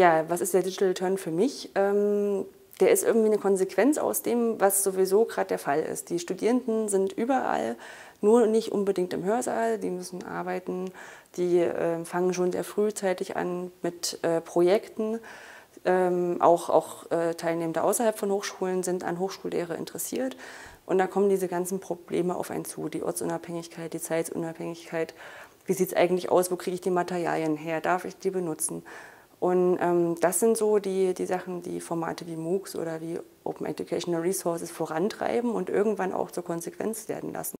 Ja, was ist der Digital Turn für mich? Ähm, der ist irgendwie eine Konsequenz aus dem, was sowieso gerade der Fall ist. Die Studierenden sind überall, nur nicht unbedingt im Hörsaal, die müssen arbeiten, die äh, fangen schon sehr frühzeitig an mit äh, Projekten. Ähm, auch auch äh, Teilnehmende außerhalb von Hochschulen sind an Hochschullehre interessiert. Und da kommen diese ganzen Probleme auf einen zu, die Ortsunabhängigkeit, die Zeitunabhängigkeit. Wie sieht es eigentlich aus, wo kriege ich die Materialien her, darf ich die benutzen? Und ähm, das sind so die, die Sachen, die Formate wie MOOCs oder wie Open Educational Resources vorantreiben und irgendwann auch zur Konsequenz werden lassen.